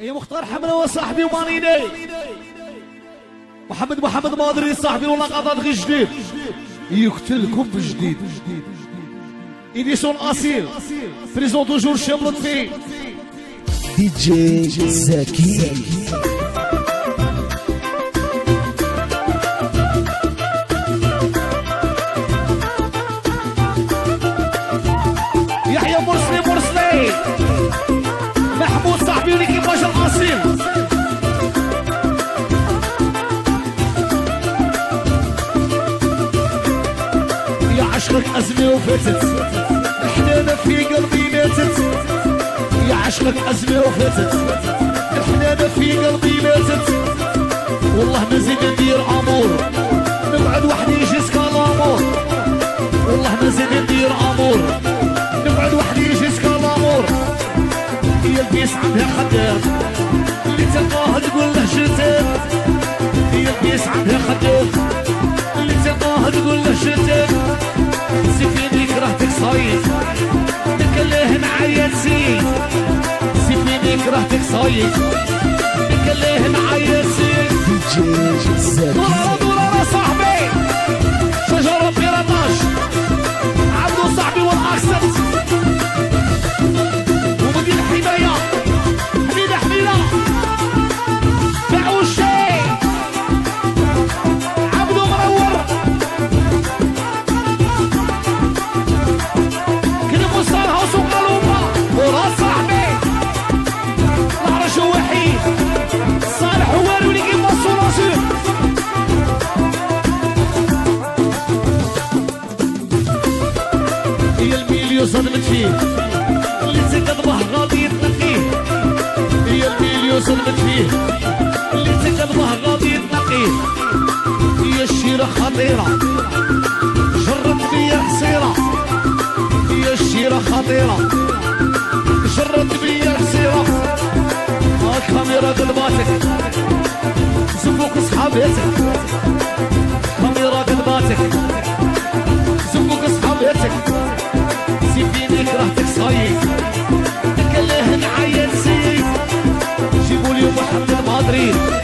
يا مختار حمله وصاحبي ومانيني محمد محمد مادري صاحبي ولا قضاء غير جديد. يقتلكم بجديد. ايديسون أصيل. بريزون توجور الشاب لطفي دي جي زكي. عشقك أزمة وفتت. الحنانة في قلبي ماتت. يا عشقك أزمة وفتت. الحنانة في قلبي ماتت. والله ما زيد ندير أمور نقعد وحدي جيسكا لامور والله ما زيد ندير أمور نقعد وحدي جيسكا لامور هي البيس عندها خدام. اللي تلقاه تقول له شتات. هي البيس عندها خدام. اللي تلقاه تقول له شتات. كرهتك صايد نكليه زكي دورة دورة صاحبي. شجرة بيرطاش عبدو صدمت فيه. اللي تقضبح غادي يتنقيه هي المليون صدمت فيه. اللي تقضبح غادي يتنقيه هي الشيرة خطيرة. جرت بيا قصيرة. هي الشيرة خطيرة. جرت بيا قصيرة. آه، الكاميرا قلباتك. زفوك صحابيتك. الكاميرا قلباتك. زفوك صحابيتك. abrir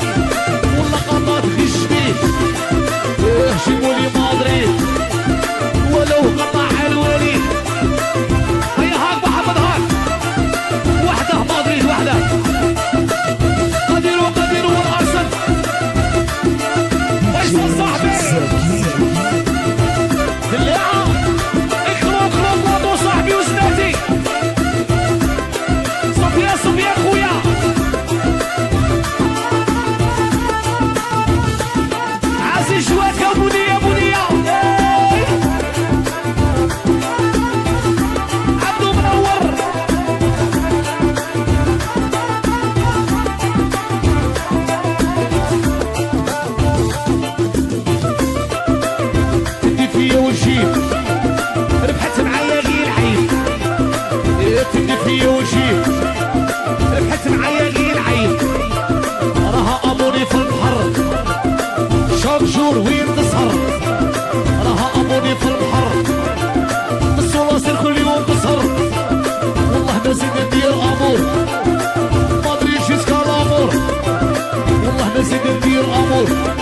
c'est depuis Ramon